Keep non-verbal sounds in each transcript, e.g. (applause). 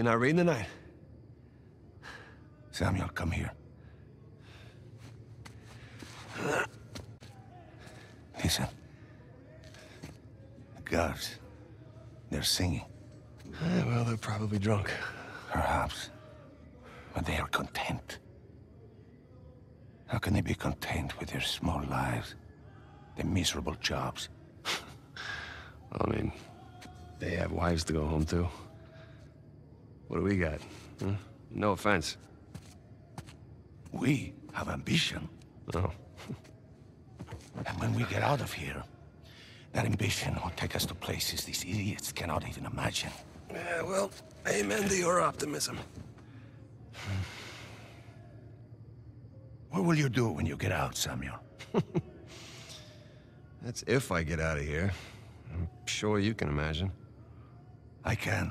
you're not reading tonight? Samuel, come here. Listen. The guards. They're singing. Eh, well, they're probably drunk. Perhaps. But they are content. How can they be content with their small lives? Their miserable jobs? (laughs) I mean, they have wives to go home to. What do we got? Huh? No offense. We have ambition. Oh. (laughs) And when we get out of here, that ambition will take us to places these idiots cannot even imagine. Yeah, well, amen to your optimism. (sighs) What will you do when you get out, Samuel? (laughs) That's if I get out of here. I'm sure you can imagine. I can.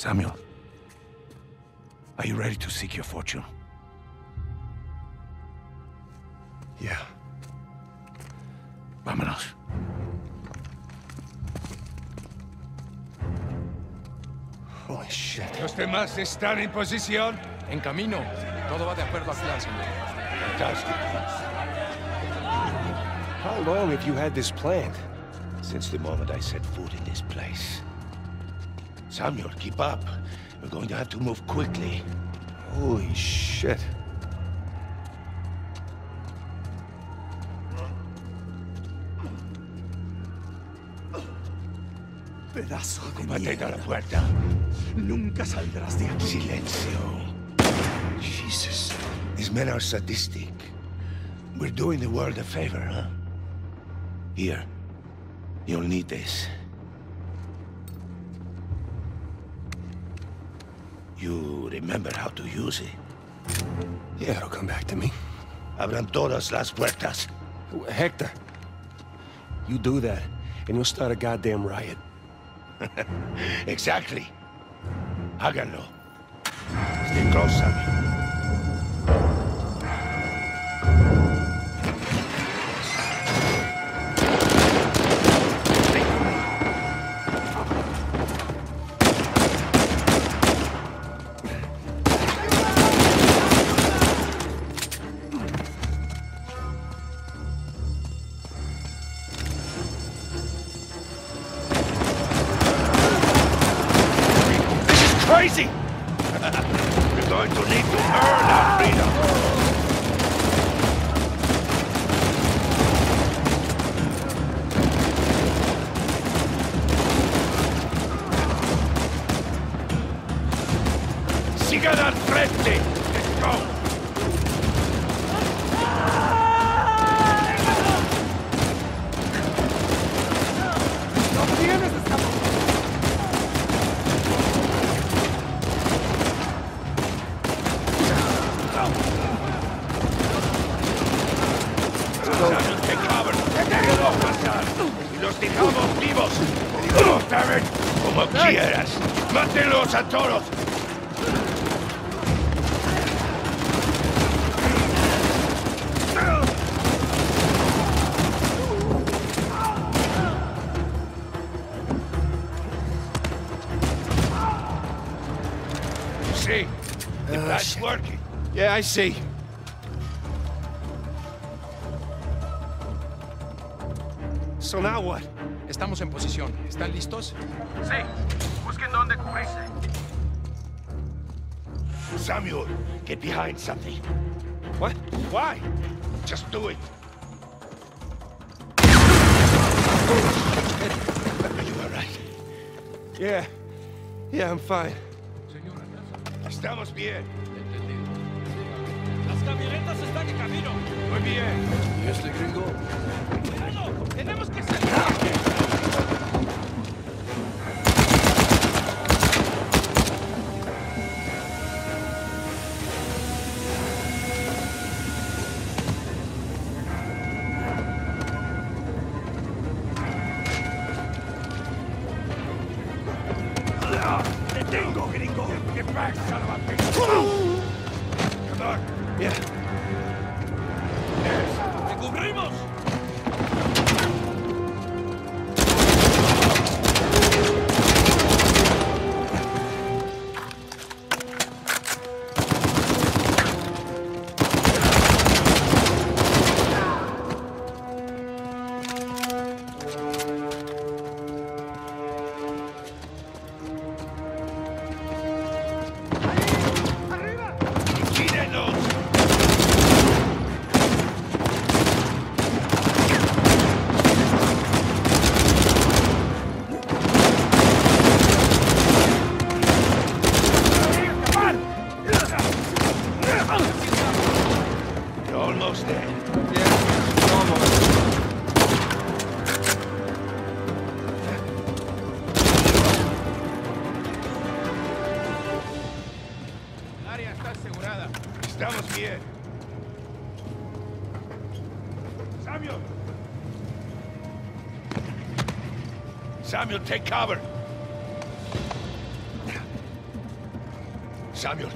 Samuel. Are you ready to seek your fortune? Yeah. Vámonos. Holy shit. ¿Los demás están en posición? En camino. Todo va de acuerdo al plan, señor. Fantastic. How long have you had this planned? Since the moment I set foot in this place. Samuel, keep up. We're going to have to move quickly. Holy shit. Pedazo de Mantén a la puerta. Nunca saldrás de aquí. Silencio. Jesus. These men are sadistic. We're doing the world a favor, huh? Here. You'll need this. You remember how to use it. Yeah, it'll come back to me. Abran todas las puertas. Hector, you do that, and you'll start a goddamn riot. (laughs) Exactly. Háganlo. Stay close, Sammy. Crazy! We're going to need to earn our freedom. Sigan al frente! Let's go! ¡Que cabrón! ¡Déjenlos pasar! ¡Y los dejamos vivos! ¡Oh! Como quieras. ¡Mátenlos a todos! See? The plan's working. Yeah, I see. So now what? Estamos en posición. ¿Están listos? Sí, busquen dónde Samuel, get behind something. What? Why? Just do it. Are you all right? Yeah. Yeah, I'm fine. Estamos bien. Las camionetas están en camino. Muy bien. ¿Y este gringo? ¡Tenemos que salir! Asegurada. Estamos bien. Samuel. Samuel, take cover. Samuel,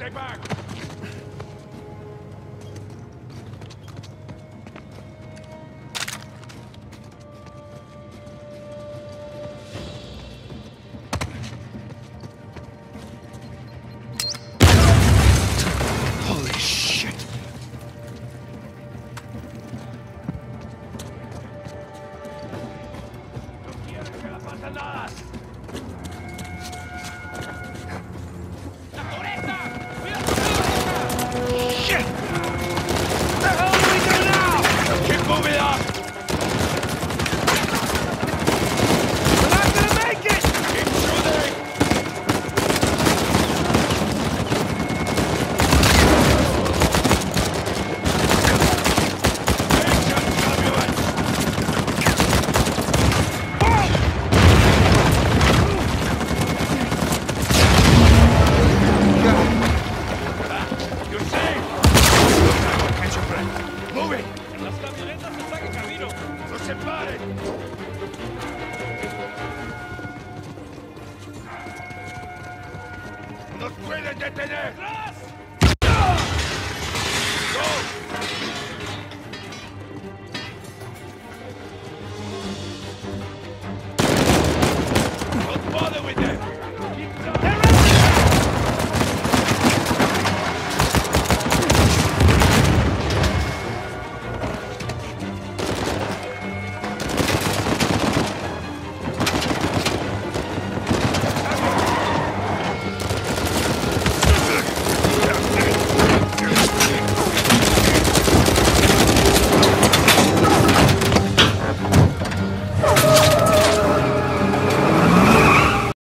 stay back! reddedene!